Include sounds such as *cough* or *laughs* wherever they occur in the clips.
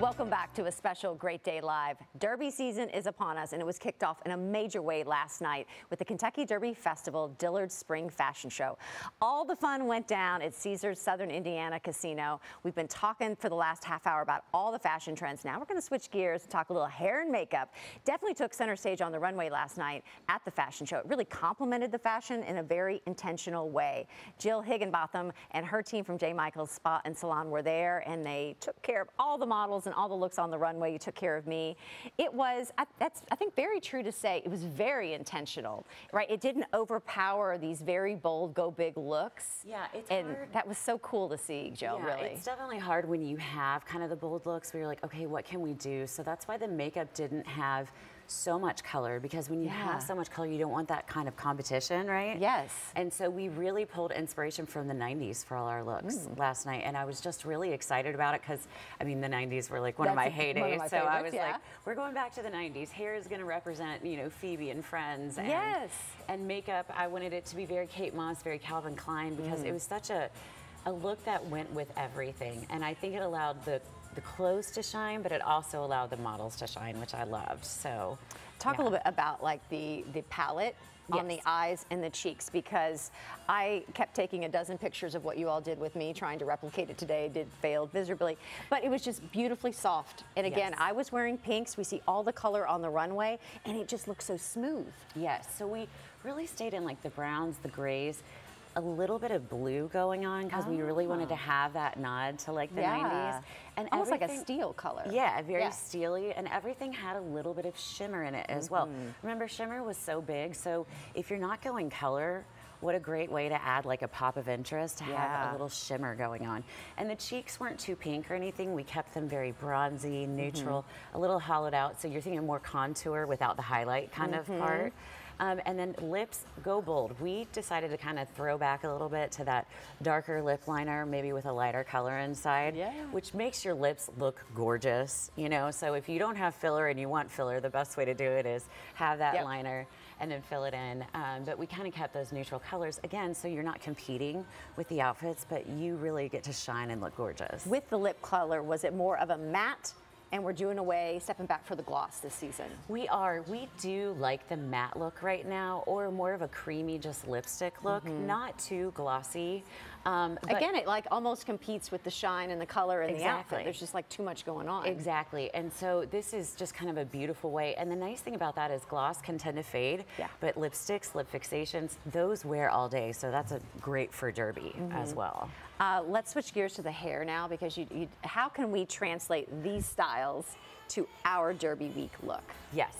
Welcome back to a special Great Day Live. Derby season is upon us, and it was kicked off in a major way last night with the Kentucky Derby Festival Dillard Spring Fashion Show. All the fun went down at Caesars Southern Indiana Casino. We've been talking for the last half hour about all the fashion trends. Now we're going to switch gears and talk a little hair and makeup. Definitely took center stage on the runway last night at the fashion show. It really complemented the fashion in a very intentional way. Jill Higginbotham and her team from J. Michael's Spa and Salon were there, and they took care of all the models and all the looks on the runway. You took care of me. It was, that's, I think, very true to say. It was very intentional, right? It didn't overpower these very bold, go big looks. Yeah, it's and hard. that was so cool to see, Jill, yeah, really. It's definitely hard when you have kind of the bold looks where you're like, okay, what can we do? So that's why the makeup didn't have so much color because when you Yeah. have so much color, you don't want that kind of competition, right? Yes. And so we really pulled inspiration from the 90s for all our looks Mm. last night. And I was just really excited about it because, I mean, the 90s were like one of my That's one of heydays. my so I was yeah. like, we're going back to the 90s. Hair is going to represent, you know, Phoebe and Friends. And, Yes. And makeup, I wanted it to be very Kate Moss, very Calvin Klein because Mm. it was such a, a look that went with everything. And I think it allowed the, the clothes to shine, but it also allowed the models to shine, which I loved. So Talk yeah. a little bit about like the the palette on the eyes and the cheeks because I kept taking a dozen pictures of what you all did with me trying to replicate it today did failed miserably but it was just beautifully soft and again Yes. I was wearing pinks we see all the color on the runway and it just looks so smooth Yes, so we really stayed in like the browns, the grays, a little bit of blue going on because we really wanted to have that nod to like the Ah. Yeah. 90s. And almost like a steel color Yeah, very Yeah. steely, and everything had a little bit of shimmer in it as well. Mm-hmm. Remember, shimmer was so big, so if you're not going color, what a great way to add like a pop of interest to have a little shimmer going on. And the cheeks weren't too pink or anything. We kept them very bronzy, neutral, Mm-hmm. a little hollowed out. So you're thinking more contour without the highlight kind Mm-hmm. of part. Um, and then lips, go bold. We decided to kind of throw back a little bit to that darker lip liner, maybe with a lighter color inside, Yeah. which makes your lips look gorgeous, you know? So if you don't have filler and you want filler, the best way to do it is have that Yep. liner and then fill it in. Um, but we kind of kept those neutral colors, again, so you're not competing with the outfits, but you really get to shine and look gorgeous. with the lip color was it more of a matte and we're doing away stepping back for the gloss this season We are. We do like the matte look right now, or more of a creamy, just lipstick look. Not too glossy. Um, Again, it like almost competes with the shine and the color and the outfit. There's just like too much going on. Exactly. And so this is just kind of a beautiful way. And the nice thing about that is gloss can tend to fade. Yeah. But lipsticks, lip fixations, those wear all day. So that's a great for derby as Mm-hmm. well. Uh, let's switch gears to the hair now because you, you, how can we translate these styles to our Derby Week look? Yes.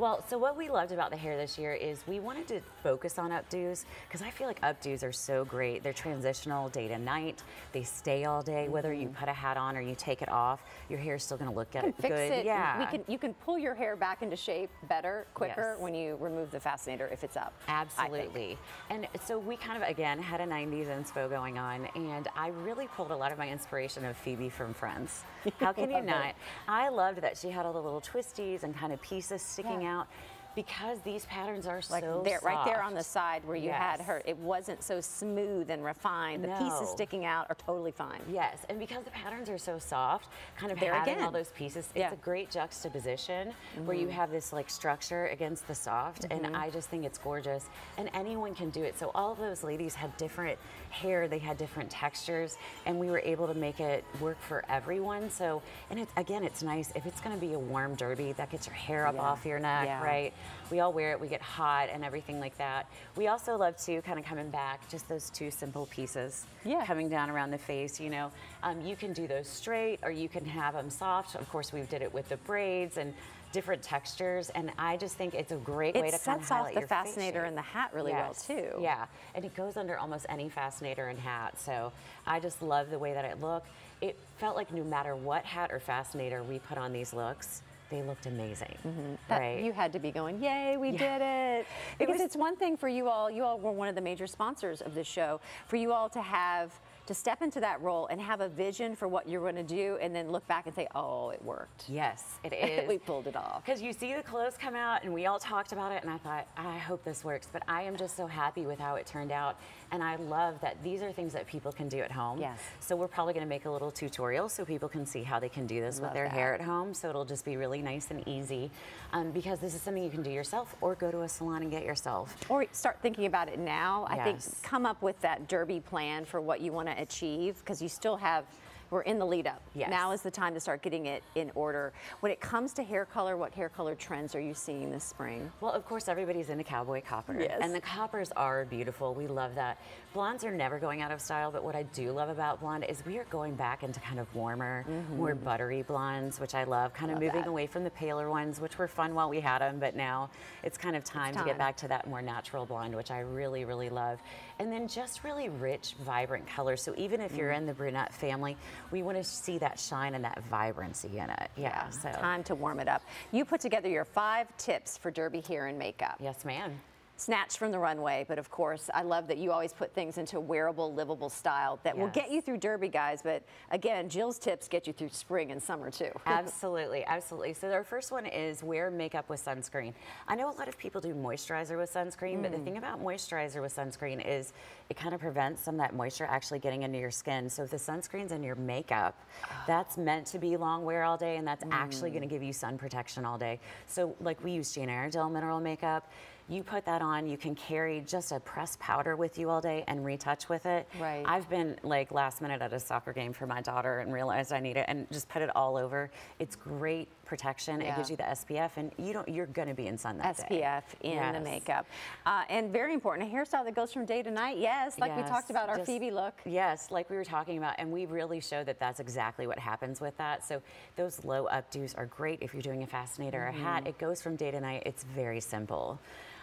Well, so what we loved about the hair this year is we wanted to focus on updos because I feel like updos are so great. They're transitional day to night. They stay all day. Whether you put a hat on or you take it off, your hair's still going to look Mm-hmm. You good. can fix it. Yeah. We can, you can pull your hair back into shape better, quicker Yes. when you remove the fascinator if it's up. Absolutely. And so we kind of, again, had a 90s inspo going on, and I really pulled a lot of my inspiration of Phoebe from Friends. *laughs* How can you Love it. not? I loved that she had all the little twisties and kind of pieces sticking Yeah. out out because these patterns are Like so there, right there on the side where you had her, it wasn't so smooth and refined. The pieces sticking out are totally fine. Yes, and because the patterns are so soft, kind of There having all those pieces, Yeah. it's a great juxtaposition where you mm. have this like structure against the soft, and mm-hmm. I just think it's gorgeous. And anyone can do it. So all of those ladies had different hair, they had different textures, and we were able to make it work for everyone. So, and it's again, it's nice if it's going to be a warm derby that gets your hair up Yeah. off your neck, Yeah. right? We all wear it, we get hot and everything like that. We also love to kind of coming back, just those two simple pieces Yeah. coming down around the face, you know. Um, you can do those straight or you can have them soft. Of course, we did it with the braids and different textures. And I just think it's a great way to kind of sets off the fascinator and the hat really well, too. Yeah, and it goes under almost any fascinator and hat. So I just love the way that it looked. It felt like no matter what hat or fascinator we put on these looks, they looked amazing, Mm-hmm. That- right? You had to be going, yay, we Yeah. did it. Because was- it's one thing for you all, you all were one of the major sponsors of this show, for you all to have to step into that role and have a vision for what you're going to do and then look back and say, oh, it worked. Yes, it *laughs* is. we pulled it off. Because you see the clothes come out, and we all talked about it, and I thought, I hope this works. But I am just so happy with how it turned out, and I love that these are things that people can do at home. Yes. So we're probably going to make a little tutorial so people can see how they can do this Love with their that. hair at home. So it'll just be really nice and easy, um, because this is something you can do yourself, or go to a salon and get yourself. Or start thinking about it now. Yes. I think come up with that derby plan for what you want to achieve because you still have. We're in the lead up. Yes. Now is the time to start getting it in order. When it comes to hair color, what hair color trends are you seeing this spring? Well, of course, everybody's into cowboy copper. Yes. And the coppers are beautiful. We love that. Blondes are never going out of style, but what I do love about blonde is we are going back into kind of warmer, more buttery blondes, which I love, kind of. Love moving that. away from the paler ones, which were fun while we had them, but now it's kind of time, to get back to that more natural blonde, which I really, really love. And then just really rich, vibrant colors. So even if Mm. you're in the brunette family, we want to see that shine and that vibrancy in it. Yeah. so Time to warm it up. You put together your five tips for derby hair and makeup. yes, ma'am. Snatched from the runway, but of course, I love that you always put things into wearable, livable style that will get you through Derby, guys. But again, Jill's tips get you through spring and summer too. *laughs* Absolutely, absolutely. So our first one is wear makeup with sunscreen. I know a lot of people do moisturizer with sunscreen, but the mm. thing about moisturizer with sunscreen is it kind of prevents some of that moisture actually getting into your skin. So if the sunscreen's in your makeup, *sighs* that's meant to be long wear all day, and that's actually going to mm. give you sun protection all day. So like we use Jane Iredale mineral makeup. You put that on, you can carry just a pressed powder with you all day and retouch with it. Right. I've been like last minute at a soccer game for my daughter and realized I need it and just put it all over. It's great protection. Yeah. It gives you the SPF and you don't you're going to be in sun that day. SPF in the makeup. Uh, and very important, a hairstyle that goes from day to night. Yes, like we talked about our just- Phoebe look. Yes, like we were talking about, and we really show that that's exactly what happens with that. So those low updos are great if you're doing a fascinator or a Mm-hmm. hat. It goes from day to night. It's very simple.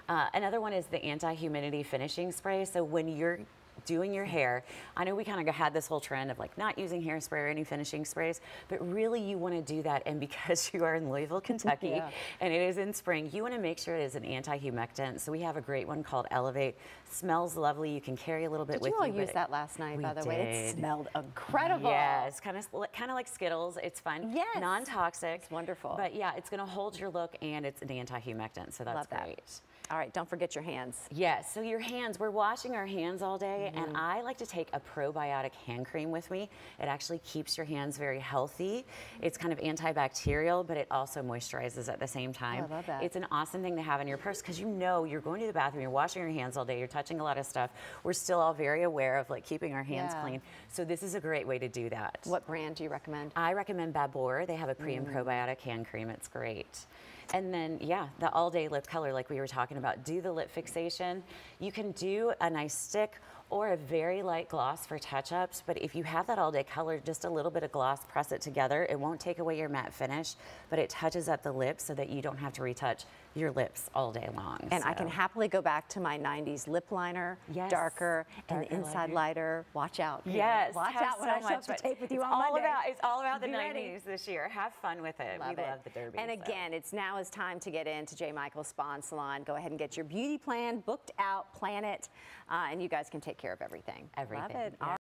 Uh, another one is the anti-humidity finishing spray. So when you're doing your hair, I know we kind of had this whole trend of like not using hairspray or any finishing sprays, but really you want to do that. And because *laughs* you are in Louisville, Kentucky, Yeah. and it is in spring, you want to make sure it is an anti-humectant. So we have a great one called Elevate. Smells lovely. You can carry a little bit Did with you all you. all use that last night, by the way? It smelled incredible. Yes, kind of kind of like Skittles. It's fun. Yes. Non-toxic. It's wonderful. But yeah, it's going to hold your look and it's an anti-humectant, so that's Love that. All right, don't forget your hands. Yes, so your hands, we're washing our hands all day, and mm-hmm. I like to take a probiotic hand cream with me. It actually keeps your hands very healthy. It's kind of antibacterial, but it also moisturizes at the same oh, time. I love that. It's an awesome thing to have in your purse because you know you're going to the bathroom, you're washing your hands all day, you're touching a lot of stuff. We're still all very aware of like keeping our hands Yeah. clean. So this is a great way to do that. What brand do you recommend? I recommend Babor. They have a pre and mm. probiotic hand cream. It's great. And then, yeah, the all day lip color, like we were talking about, do the lip fixation. You can do a nice stick or a very light gloss for touch ups. But if you have that all day color, just a little bit of gloss, press it together. It won't take away your matte finish, but it touches up the lips so that you don't have to retouch your lips all day long. And I can happily go back to my 90s lip liner, Yes, darker, and the inside lighter. lighter. Watch out. Yes, Watch out when so I show up to tape with you on all Monday. About, it's all about the Be ready. 90s this year. Have fun with it. Love we it. love the Derby. And so. again, it's now is time to get into J. Michael Spa and Salon. Go ahead and get your beauty plan booked out, plan it, uh, and you guys can take care of everything. Everything, Love it. yeah.